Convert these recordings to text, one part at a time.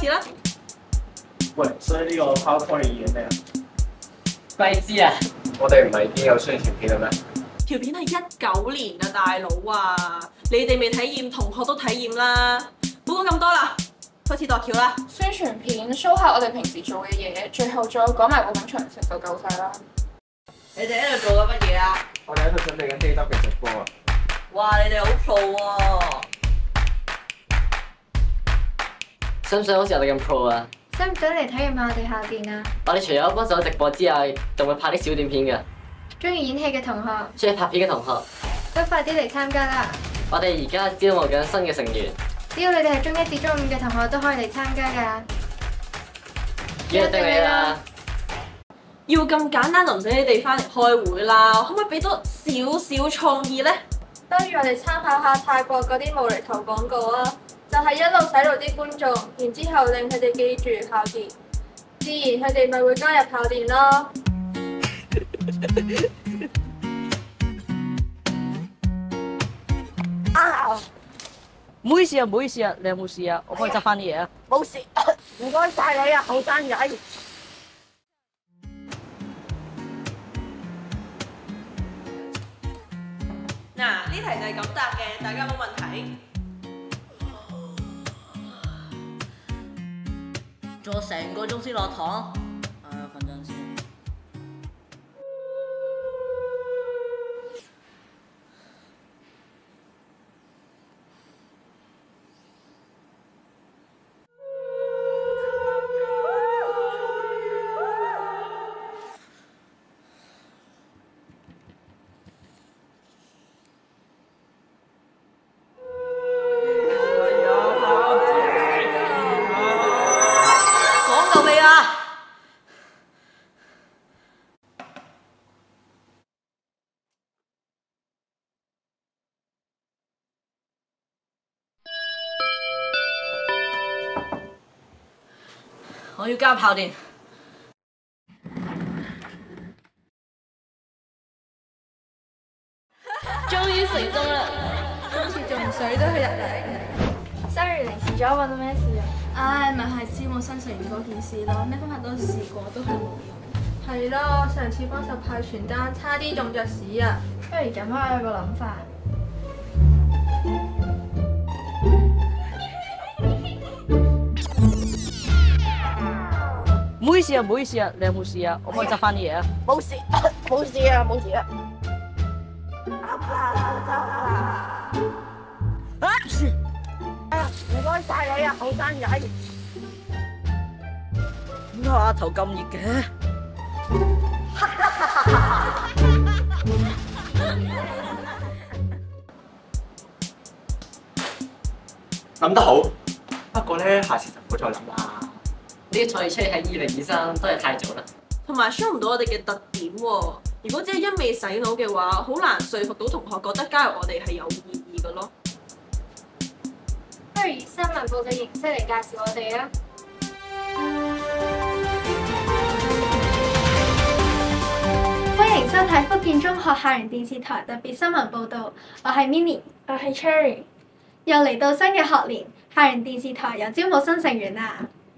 始啦。喂，所以呢個 PowerPoint 嘅嘢咩啊？鬼知啊！我哋唔係已經有宣傳片啦咩？條片係一九年啊大佬啊！你哋未體驗，同學都體驗啦。唔好講咁多啦，開始度橋啦。宣傳片 show 下我哋平時做嘅嘢，最後再講埋個名詳情就夠晒啦。你哋喺度做緊乜嘢啊？我哋喺度準備緊 J W 嘅直播啊！哇！你哋好 pro 喎、使唔想好似我哋咁 pro 啊？想唔想嚟體驗下我哋校電啊？我哋除咗幫手直播之外，仲會拍啲小短片嘅。中意演戲嘅同學中意拍片嘅同學，都快啲嚟參加啦！我哋而家招募緊新嘅成員，只要你哋係中一至中五嘅同學都可以嚟參加㗎。約定你啦！要咁簡單就唔使你哋翻嚟開會啦，可唔可以俾多少少創意呢？不如我哋參考下泰國嗰啲無厘頭廣告啊！就係、一路洗腦啲觀眾，然之後令佢哋記住校電，自然佢哋咪會加入校電咯。唔好意思啊，唔好意思啊，你有冇事啊？我幫你執翻啲嘢啊。冇事，唔該晒你啊，後生仔。嗱，呢題就係咁答嘅，大家有冇問題？坐成個鐘先落堂，我要交炮電。終於成功啦！今次仲水都去入嚟。Sorry，嚟遲咗，揾到咩事啊？唉，咪係招募新成員嗰件事咯，咩方法都試過，都係冇用。係咯，上次幫手派傳單，差啲中着屎啊！不如咁啊，我有個諗法。唔好意思啊，唔好意思啊，你有冇事啊？我幫你執翻啲嘢啊。冇事，冇事啊，冇事啊。啊唔該晒你啊，後生仔。點解阿頭咁熱嘅？諗得好，不過咧，下次就唔好再諗啦。呢個賽車喺二零二三都係太早啦。同埋 show 唔到我哋嘅特點喎。如果只係一味洗腦嘅話，好難說服到同學覺得加入我哋係有意義嘅咯。不如以新聞報嘅形式嚟介紹我哋啊！歡迎收睇福建中學校園電視台特別新聞報導，我係 Mini，我係 Cherry。又嚟到新嘅學年，校園電視台又招募新成員啦！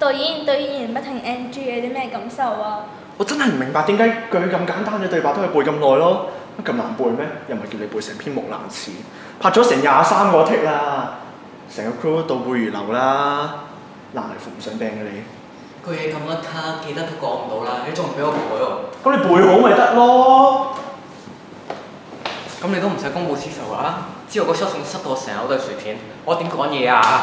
導演對演員不停 NG 有啲咩感受啊？我真係唔明白點解句咁簡單嘅對白都係背咁耐咯，乜咁難背咩？又唔係叫你背成篇木蘭詞，拍咗成廿三個剔啦，成個 crew 都倒背如流啦，難嚟扶唔上病嘅你。句嘢咁甩卡，記得都講唔到啦，你仲唔俾我改喎？咁你背好咪得咯？咁你都唔使公布私仇啦，知道個收信塞到我成口都係薯片，我點講嘢啊？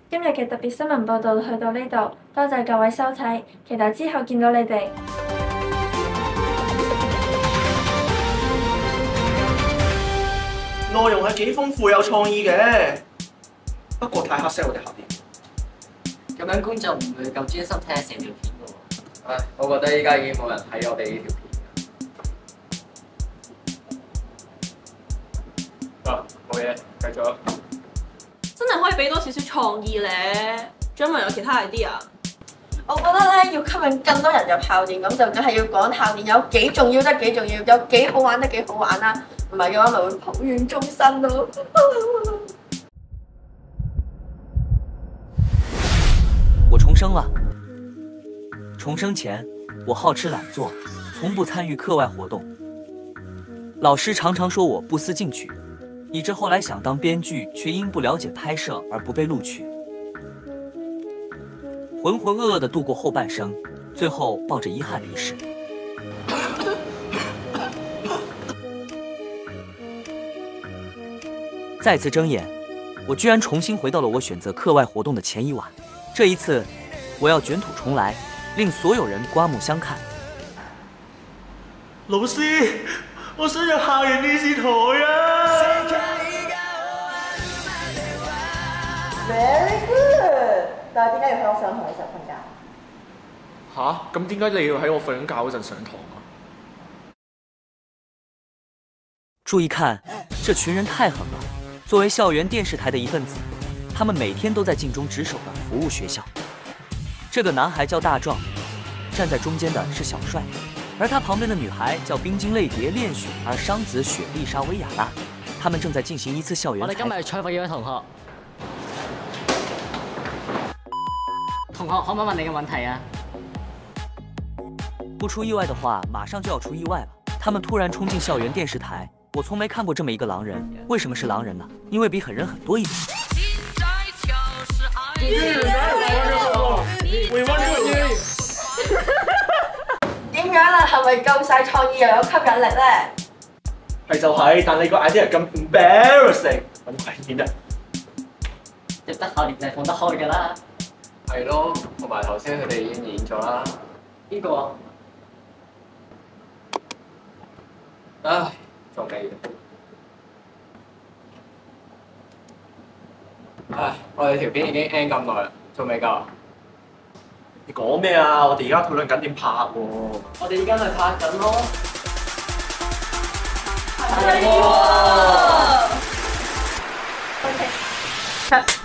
今日嘅特別新聞報道去到呢度，多謝各位收睇，期待之後見到你哋。內容係幾豐富有創意嘅，不過太黑 sell 我哋下邊。咁樣觀眾唔會咁專心睇下成條片嘅喎。唉，我覺得依家已經冇人睇我哋呢條片。啊，冇嘢，繼續。可以俾多少少創意咧。張文有其他 idea？我覺得咧要吸引更多人入校園，咁就梗係要講校園有幾重要得幾重要，有幾好玩得幾好玩啦。唔係嘅話，咪會抱怨終身咯。我重生了。重生前，我好吃懒做，从不参与课外活动。老师常常说我不思进取，以致後來想當編劇，卻因不了解拍攝而不被錄取。浑浑噩噩地度過後半生，最後抱着遺憾離世。再次睁眼，我居然重新回到了我選擇課外活動的前一晚。這一次，我要捲土重來，令所有人刮目相看。老師，我想入校園電視台啊但係點解要喺我上堂嘅時候瞓覺？吓？咁點解你要喺我瞓緊覺嗰陣上堂啊？注意看，這群人太狠了。作為校園電視台的一份子，他們每天都在盡忠職守的服務學校。這個男孩叫大壯，站在中間的是小帥，而他旁邊的女孩叫冰晶淚蝶恋雪而商子雪莉莎薇亞拉。他們正在進行一次校園採訪。我哋今日採訪幾位同學，同學可唔可以問你個問題啊？不出意外的話，馬上就要出意外了。他們突然衝進校園電視台。我從沒看過這麼一個狼人，為什麼是狼人呢？因為比狠人很多一點。點樣啦？係咪夠晒創意又有吸引力咧？係就係，但你個 idea 咁 embarrassing，揾鬼點啫？入得校園就係放得開㗎啦。係咯，同埋頭先佢哋已經演咗啦。呢個唉，仲未。唉，我哋條片已經 end 咁耐啦，仲未夠。你講咩啊？我哋而家討論緊點拍喎。我哋而家咪拍緊咯。拍。